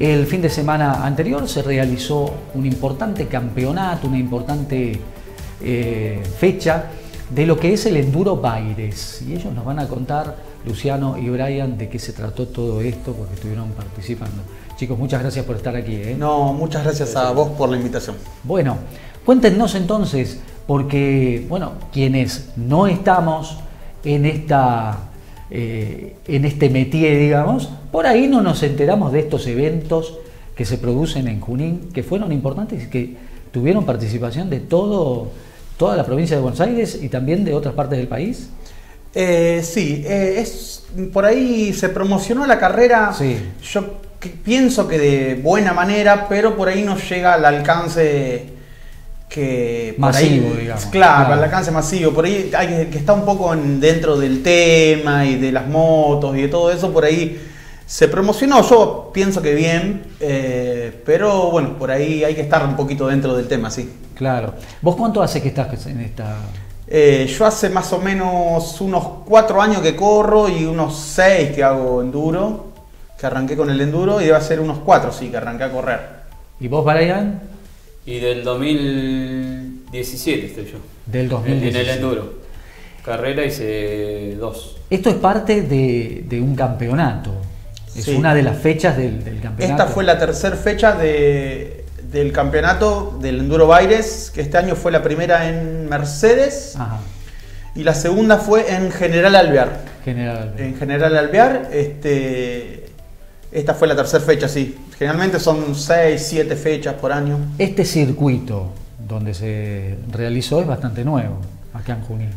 El fin de semana anterior se realizó un importante campeonato, una importante eh, fecha de lo que es el Enduro Baires. Y ellos nos van a contar, Luciano y Brian, de qué se trató todo esto, porque estuvieron participando. Chicos, muchas gracias por estar aquí. ¿eh? No, muchas gracias a vos por la invitación. Bueno, cuéntenos entonces, porque, bueno, quienes no estamos en esta eh, en este métier, digamos, por ahí no nos enteramos de estos eventos que se producen en Junín, que fueron importantes y que tuvieron participación de todo, toda la provincia de Buenos Aires y también de otras partes del país. Eh, sí, eh, es, por ahí se promocionó la carrera, Sí. yo que- pienso que de buena manera, pero por ahí no llega al alcance que... Masivo, ahí- digamos. Claro, Claro. al alcance masivo. Por ahí hay que- que está un poco en- dentro del tema y de las motos y de todo eso, por ahí se promocionó, yo pienso que bien, eh, pero bueno, por ahí hay que estar un poquito dentro del tema, sí. Claro. ¿Vos cuánto hace que estás en esta... Eh, yo hace más o menos unos cuatro años que corro y unos seis que hago enduro, que arranqué con el enduro y debe ser unos cuatro, sí, que arranqué a correr. ¿Y vos, Brian? Y del 2017 estoy yo. Del En- 2017. En el enduro. Carrera hice dos. Esto es parte de, de un campeonato. Es Sí. una de las fechas del, del campeonato. Esta fue la tercera fecha de- del campeonato del Enduro Baires, que este año fue la primera en Mercedes Ajá. y la segunda fue en General Alvear. General. En General Alvear, este, esta fue la tercera fecha, sí. Generalmente son seis, siete fechas por año. Este circuito donde se realizó es bastante nuevo, acá en Junín.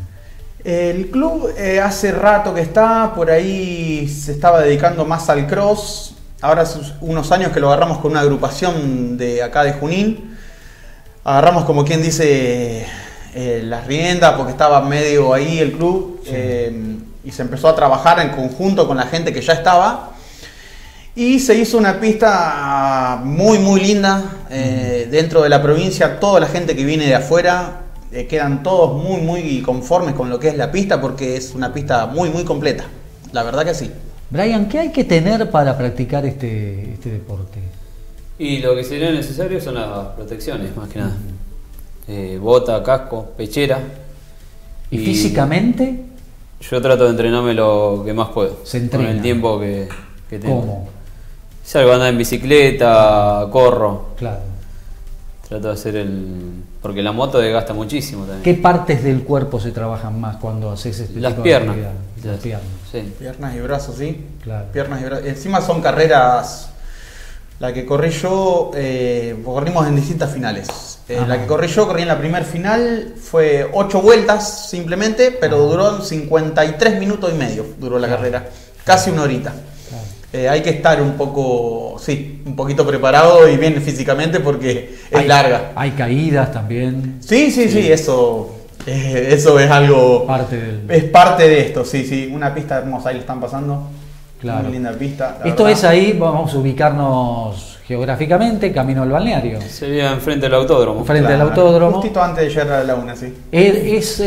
El club eh, hace rato que está, por ahí se estaba dedicando más al cross. Ahora hace unos años que lo agarramos con una agrupación de acá de Junín. Agarramos como quien dice eh, las riendas porque estaba medio ahí el club Sí. eh, y se empezó a trabajar en conjunto con la gente que ya estaba. Y se hizo una pista muy, muy linda eh, dentro de la provincia. Toda la gente que viene de afuera eh, quedan todos muy, muy conformes con lo que es la pista porque es una pista muy, muy completa. La verdad que sí. Brian, ¿qué hay que tener para practicar este, este deporte? Y lo que sería necesario son las protecciones, más que nada. Eh, bota, casco, pechera. ¿Y, físicamente? Yo trato de entrenarme lo que más puedo. Se Con el tiempo que, que tengo. ¿Cómo? Salgo a andar en bicicleta, corro. Claro. Trato de hacer el. Porque la moto desgasta muchísimo también. ¿Qué partes del cuerpo se trabajan más cuando haces este Las tipo piernas. de actividad? Las piernas. Sí. Piernas y brazos, sí. Claro. Piernas y brazos. Encima son carreras. La que corrí yo, eh, corrimos en distintas finales. Eh, la que corrí yo, corrí en la primer final, fue 8 vueltas simplemente, pero Ajá. duró 53 minutos y medio, duró la carrera. Casi una horita. Eh, hay que estar un poco, sí, un poquito preparado y bien físicamente porque es Hay- larga. Hay caídas también. Sí, sí, sí, eso, eh, eso es algo... Parte del. Es parte de esto, sí, sí. Una pista hermosa, ahí la están pasando. Claro. Muy linda pista. Esto verdad. es ahí, vamos a ubicarnos geográficamente, camino al balneario. Sería enfrente del autódromo. Frente al Claro, autódromo. Justito antes de llegar a la laguna, sí. Es, eh,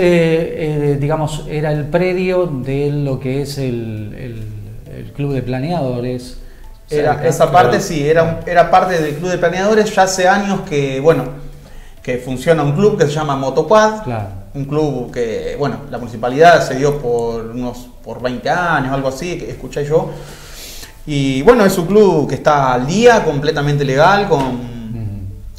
eh, digamos, era el predio de lo que es el club de planeadores. Era, esa parte sí, era, un- era parte del club de planeadores. Ya hace años que, bueno, que funciona un club que se llama Motoquad. Claro. Un club que, bueno, la municipalidad se dio por unos por 20 años, algo así, que escuché yo. Y bueno, es un club que está al día, completamente legal, con,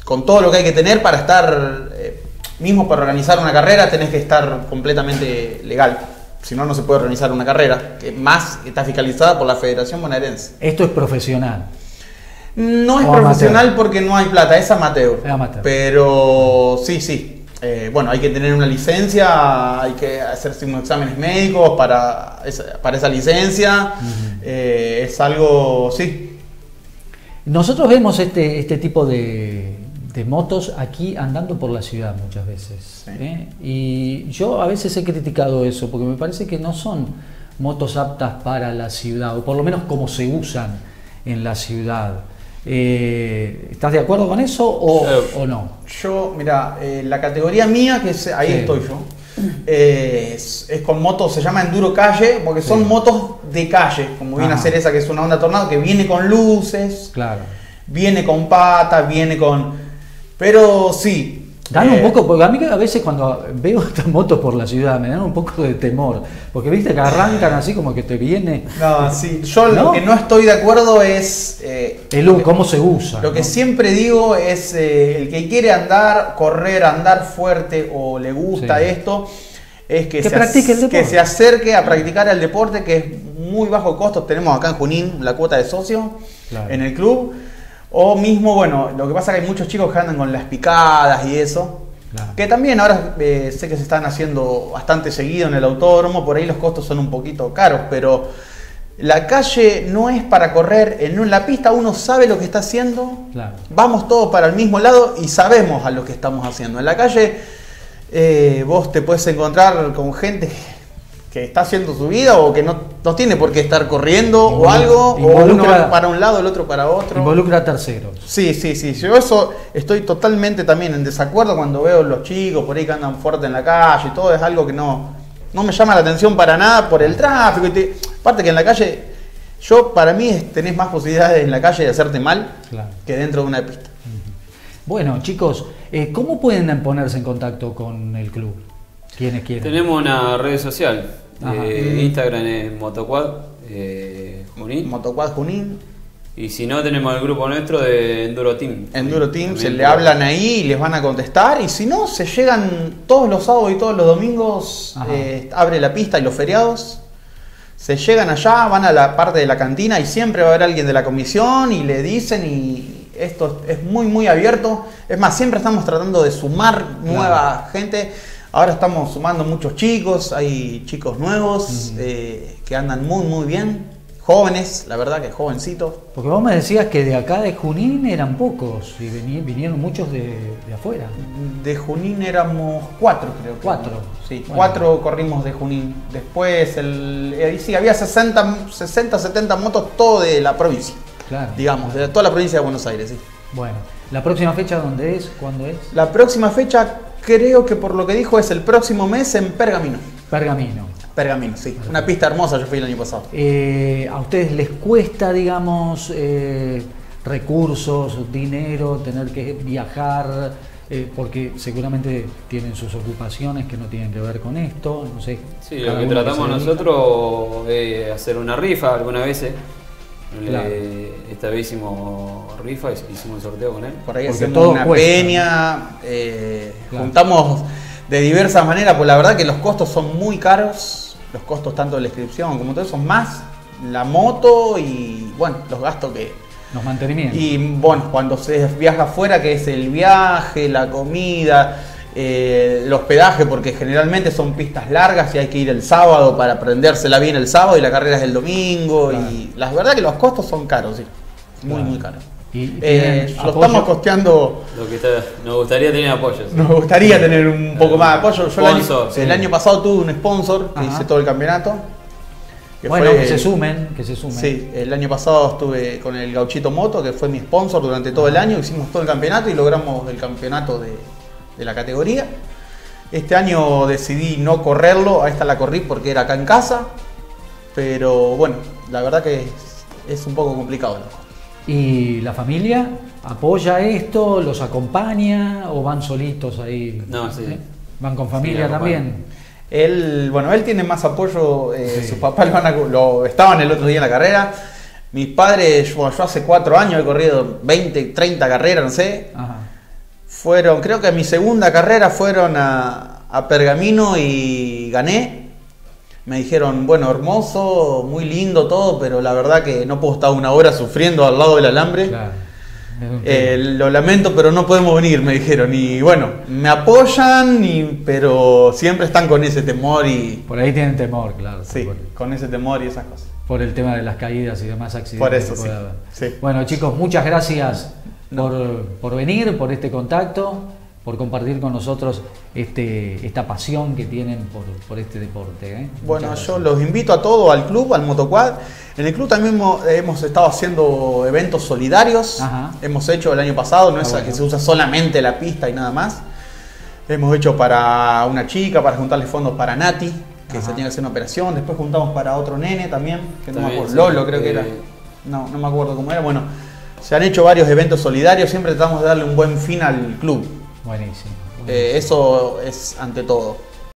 con todo lo que hay que tener para estar, eh, mismo para organizar una carrera tenés que estar completamente legal. Si no, no se puede organizar una carrera, que más está fiscalizada por la Federación Bonaerense. Esto es profesional. No es O amateur. profesional porque no hay plata, es amateur. Es amateur. Pero sí, sí. Eh, bueno, hay que tener una licencia, hay que hacerse unos exámenes médicos para esa, para esa licencia. Eh, es algo, sí. Nosotros vemos este, este tipo de, de motos aquí andando por la ciudad muchas veces. Sí. ¿eh? Y yo a veces he criticado eso, porque me parece que no son motos aptas para la ciudad, o por lo menos como se usan en la ciudad. Eh, ¿Estás de acuerdo con eso o, o no? Yo, mira, eh, la categoría mía, que es, ahí Sí. estoy yo, eh, es, es con motos, se llama Enduro Calle, porque son Sí. motos de calle, como viene Ajá. a ser esa que es una Honda Tornado, que viene con luces. Claro. viene con pata, viene con... Pero sí. Dan eh, un poco, porque a mí a veces cuando veo estas motos por la ciudad me dan un poco de temor, porque viste que arrancan así como que te viene No, sí. Yo ¿No? lo que no estoy de acuerdo es... eh, el que- cómo se usa. Lo que siempre digo es eh, el que quiere andar, correr, andar fuerte o le gusta Sí. esto, es que, Que se, que se acerque a practicar el deporte que es muy bajo costo. Tenemos acá en Junín la cuota de socio Claro. en el club. O mismo, bueno, lo que pasa es que hay muchos chicos que andan con las picadas y eso. Claro. Que también ahora eh, sé que se están haciendo bastante seguido en el autódromo, por ahí los costos son un poquito caros, pero la calle no es para correr, en la pista uno sabe lo que está haciendo, Claro. vamos todos para el mismo lado y sabemos a lo que estamos haciendo. En la calle eh, vos te puedes encontrar con gente que está haciendo su vida o que no, no tiene por qué estar corriendo o algo, o uno para un lado, el otro para otro. Involucra a terceros. Sí, sí, sí. Yo eso estoy totalmente también en desacuerdo cuando veo los chicos por ahí que andan fuerte en la calle y todo. Es algo que no, no me llama la atención para nada por el tráfico. Y te- aparte que en la calle, yo para mí tenés más posibilidades en la calle de hacerte mal Claro. que dentro de una pista. Bueno, chicos, eh, ¿cómo pueden ponerse en contacto con el club? Tenemos una red social. Eh, Instagram es Motoquad eh, Junín. Motoquad Junín, Y si no, tenemos el grupo nuestro de Enduro Team. Enduro Team, También se le hablan ahí y les van a contestar. Y si no, se llegan todos los sábados y todos los domingos, eh, abre la pista y los feriados. Se llegan allá, van a la parte de la cantina y siempre va a haber alguien de la comisión y le dicen y esto es muy muy abierto. Es más, siempre estamos tratando de sumar nueva gente. Ahora estamos sumando muchos chicos, hay chicos nuevos eh, que andan muy muy bien, jóvenes, la verdad que jovencitos. Porque vos me decías que de acá de Junín eran pocos y vinieron muchos de, de afuera. De Junín éramos cuatro, creo. que. Cuatro. Sí, Bueno. cuatro corrimos de Junín. Después, el, eh, sí, había 60, 60, 70 motos, todo de la provincia. Claro. Digamos, de toda la provincia de Buenos Aires, sí. Bueno, ¿la próxima fecha dónde es? ¿Cuándo es? La próxima fecha, creo que por lo que dijo, es el próximo mes en Pergamino. Pergamino. Pergamino, sí. Una pista hermosa, yo fui el año pasado. Eh, ¿A ustedes les cuesta, digamos, eh, recursos, dinero, tener que viajar? Eh, porque seguramente tienen sus ocupaciones que no tienen que ver con esto. No sé. Sí, lo que tratamos nosotros es hacer una rifa algunas veces. Le- Claro. esta vez hicimos rifa, hicimos un sorteo con él. Por ahí Porque hacemos todo una cuesta. peña, eh, Claro. juntamos de diversas maneras, pues la verdad que los costos son muy caros, los costos tanto de la inscripción como todo eso, más la moto y bueno, los gastos que... Los mantenimientos. Y bueno, cuando se viaja afuera, que es el viaje, la comida, eh, el hospedaje, porque generalmente son pistas largas y hay que ir el sábado para aprendérsela bien el sábado y la carrera es el domingo. Claro. Y la verdad que los costos son caros, sí. Muy, Claro. muy caros. Y- Eh, lo estamos costeando. Lo que está- nos gustaría tener apoyo. sí. Nos gustaría tener un poco más de apoyo. Yo el año, Sponsor, sí. el año pasado tuve un sponsor que Ajá. hice todo el campeonato. que bueno, fue que se sumen, que se sumen. Sí, el año pasado estuve con el Gauchito Moto, que fue mi sponsor durante todo el año. Hicimos todo el campeonato y logramos el campeonato de, de la categoría. Este año decidí no correrlo, a esta la corrí porque era acá en casa. Pero bueno, la verdad que es, es un poco complicado. ¿Y la familia apoya esto? ¿Los acompaña o van solitos ahí? No, sí. ¿Eh? ¿Van con familia también? Él, bueno, él tiene más apoyo, eh, Sí. sus papás lo, lo- estaban el otro día en la carrera. Mis padres, yo, yo hace cuatro años he corrido 20, 30 carreras, no sé. Ajá. Fueron, creo que mi segunda carrera fueron a, a Pergamino y gané. Me dijeron, bueno, hermoso, muy lindo todo, pero la verdad que no puedo estar una hora sufriendo al lado del alambre. Claro. Eh, lo lamento, pero no podemos venir, me dijeron. Y bueno, me apoyan, y, pero siempre están con ese temor y... Por ahí tienen temor, claro. Sí, Por, con ese temor y esas cosas. por el tema de las caídas y demás accidentes. Por eso. Sí. Bueno, chicos, muchas gracias No. por, por venir, por este contacto, por compartir con nosotros este, esta pasión que tienen por, por este deporte. ¿eh? Bueno, yo los invito a todos al club, al Motoquad. En el club también hemos, hemos estado haciendo eventos solidarios. Ajá. Hemos hecho el año pasado, no Ah, es bueno. que se usa solamente la pista y nada más. Hemos hecho para una chica, para juntarle fondos para Nati, que Ajá. se tenía que hacer una operación. Después juntamos para otro nene también, que no me acuerdo. sí. Lolo creo que Eh, era. No, no me acuerdo cómo era. Bueno, Se han hecho varios eventos solidarios, siempre tratamos de darle un buen fin al club. Buenísimo. Eh, eso es ante todo.